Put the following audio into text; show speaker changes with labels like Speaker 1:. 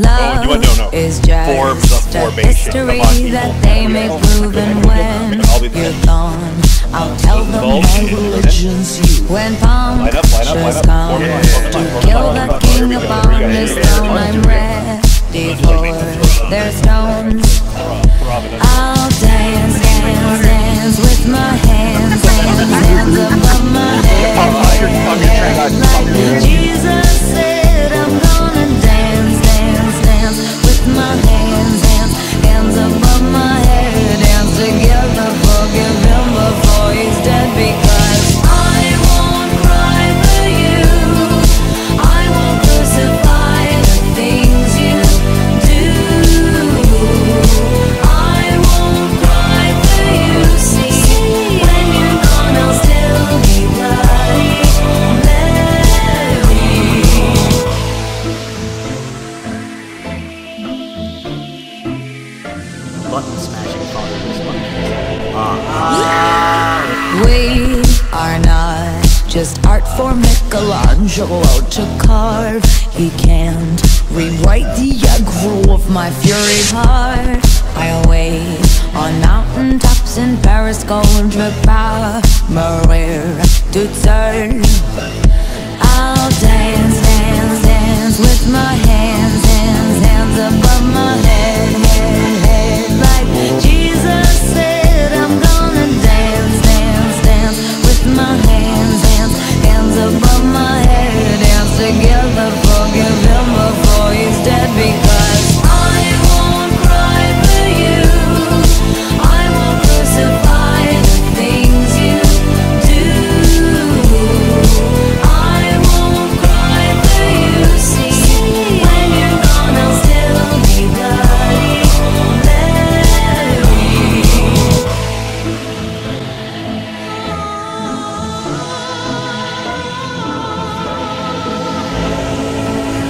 Speaker 1: Love
Speaker 2: oh, no, no.
Speaker 1: is just Forbes a
Speaker 2: formation.
Speaker 1: History that they make proven when you're gone. I'll tell them my religion's you. When punctures come to kill the king upon
Speaker 2: his
Speaker 1: throne, I'm ready for their stones. I'll dance, dance, dance. We are not just art for Michelangelo to carve. He can't rewrite the aggro of my fury heart. I wait on mountaintops in Paris, going to Maria to turn. I'll dance.